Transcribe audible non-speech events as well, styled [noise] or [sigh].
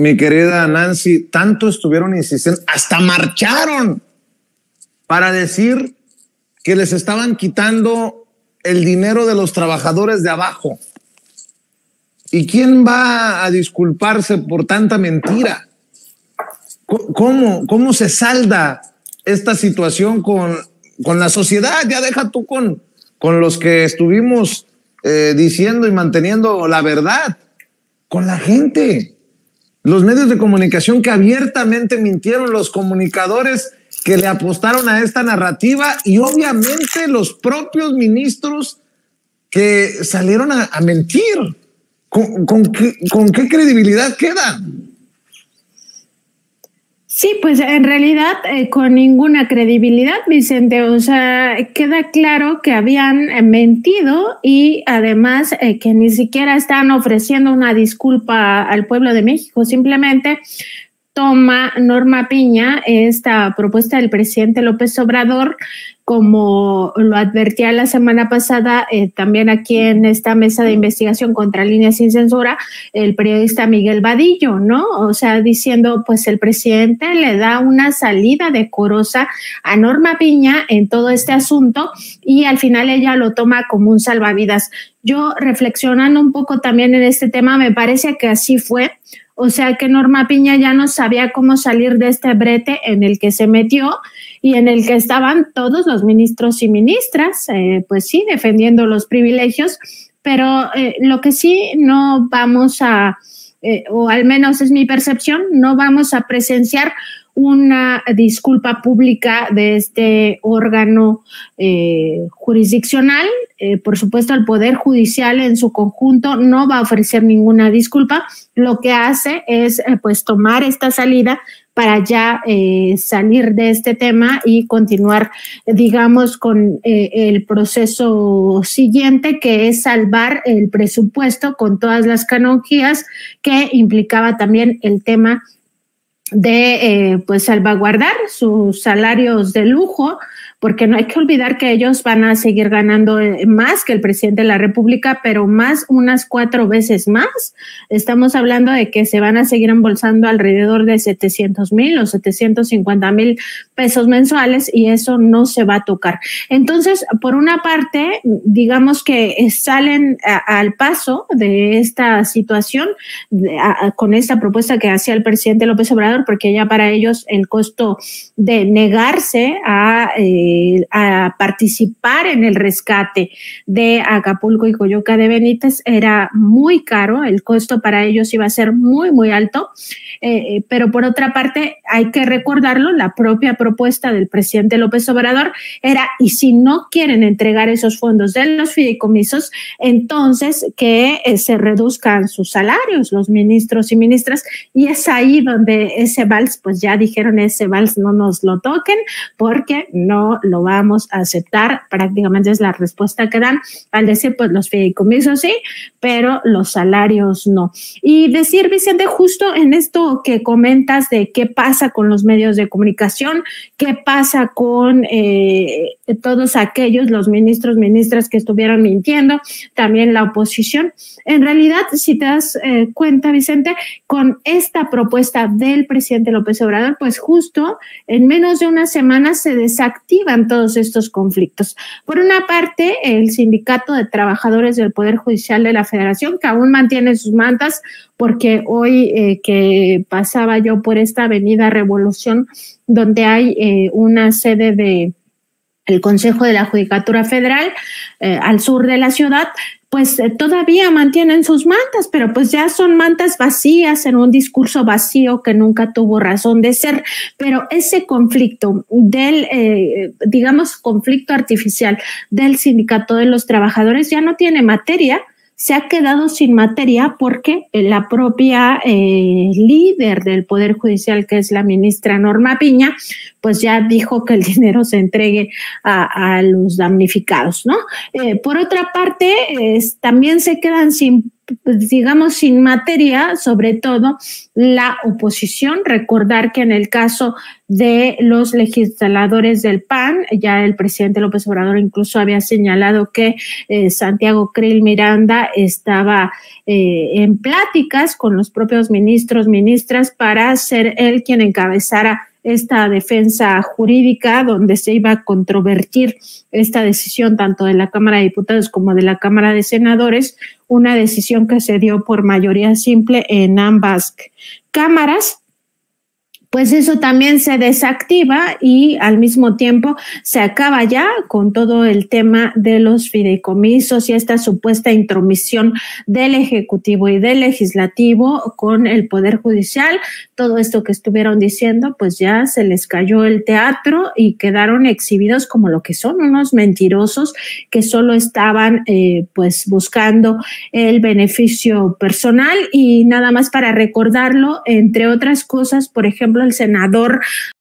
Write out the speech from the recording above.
mi querida Nancy, tanto estuvieron insistiendo, hasta marcharon para decir que les estaban quitando el dinero de los trabajadores de abajo. ¿Y quién va a disculparse por tanta mentira? ¿Cómo, cómo se salda esta situación con, con la sociedad? Ya deja tú con, con los que estuvimos eh, diciendo y manteniendo la verdad, con la gente. Los medios de comunicación que abiertamente mintieron, los comunicadores que le apostaron a esta narrativa y obviamente los propios ministros que salieron a, mentir. ¿Con, qué, ¿Con qué credibilidad quedan? Sí, pues en realidad eh, con ninguna credibilidad, Vicente. O sea, queda claro que habían eh, mentido y además eh, que ni siquiera están ofreciendo una disculpa al pueblo de México. Simplemente toma Norma Piña esta propuesta del presidente López Obrador como lo advertía la semana pasada, eh, también aquí en esta mesa de investigación contra líneas sin censura, el periodista Miguel Vadillo, ¿no? O sea, diciendo, pues el presidente le da una salida decorosa a Norma Piña en todo este asunto y al final ella lo toma como un salvavidas. Yo reflexionando un poco también en este tema, me parece que así fue. O sea que Norma Piña ya no sabía cómo salir de este brete en el que se metió y en el que estaban todos los ministros y ministras, eh, pues sí, defendiendo los privilegios, pero eh, lo que sí no vamos a, eh, o al menos es mi percepción, no vamos a presenciar una disculpa pública de este órgano jurisdiccional. por supuesto, el Poder Judicial en su conjunto no va a ofrecer ninguna disculpa. Lo que hace es pues tomar esta salida para ya eh, salir de este tema y continuar, digamos, con eh, el proceso siguiente, que es salvar el presupuesto con todas las canonjías que implicaba también el tema de eh, pues salvaguardar sus salarios de lujo porque no hay que olvidar que ellos van a seguir ganando eh, más que el presidente de la República, pero más unas cuatro veces más. Estamos hablando de que se van a seguir embolsando alrededor de 700 mil o 750 mil pesos mensuales y eso no se va a tocar. Entonces, por una parte, digamos que salen al paso de esta situación con esta propuesta que hacía el presidente López Obrador, porque ya para ellos el costo de negarse a... Eh, a participar en el rescate de Acapulco y Coyoca de Benítez era muy caro, el costo para ellos iba a ser muy, muy alto, eh, eh, pero por otra parte hay que recordarlo, la propia propuesta del presidente López Obrador era, y si no quieren entregar esos fondos de los fideicomisos, entonces que eh, se reduzcan sus salarios, los ministros y ministras, y es ahí donde ese vals, pues ya dijeron, ese vals no nos lo toquen porque no lo vamos a aceptar. Prácticamente es la respuesta que dan al decir, pues los fideicomisos sí, pero los salarios no. Y decir, Vicente, justo en esto que comentas de qué pasa con los medios de comunicación, qué pasa con eh, todos aquellos, los ministros, ministras que estuvieron mintiendo, también la oposición. En realidad, si te das eh, cuenta, Vicente, con esta propuesta del presidente López Obrador, pues justo en menos de una semana se desactivan todos estos conflictos. Por una parte, el Sindicato de Trabajadores del Poder Judicial de la Federación, que aún mantiene sus mantas, porque hoy eh, que pasaba yo por esta avenida Revolución, donde hay eh, una sede de el Consejo de la Judicatura Federal eh, al sur de la ciudad, pues eh, todavía mantienen sus mantas, pero pues ya son mantas vacías en un discurso vacío que nunca tuvo razón de ser. Pero ese conflicto del, eh, digamos, conflicto artificial del sindicato de los trabajadores ya no tiene materia se ha quedado sin materia porque la propia eh, líder del Poder Judicial, que es la ministra Norma Piña, pues ya dijo que el [laughs] dinero se entregue a, los damnificados, ¿no? Eh, por otra parte, también se quedan sin digamos, sin materia, sobre todo la oposición. Recordar que en el caso de los legisladores del PAN, ya el presidente López Obrador incluso había señalado que eh, Santiago Krill Miranda estaba eh, en pláticas con los propios ministros, ministras, para ser él quien encabezara esta defensa jurídica donde se iba a controvertir esta decisión tanto de la Cámara de Diputados como de la Cámara de Senadores, una decisión que se dio por mayoría simple en ambas cámaras pues eso también se desactiva y al mismo tiempo se acaba ya con todo el tema de los fideicomisos y esta supuesta intromisión del Ejecutivo y del Legislativo con el Poder Judicial. Todo esto que estuvieron diciendo, pues ya se les cayó el teatro y quedaron exhibidos como lo que son unos mentirosos que solo estaban eh, pues buscando el beneficio personal y nada más para recordarlo, entre otras cosas, por ejemplo, el senador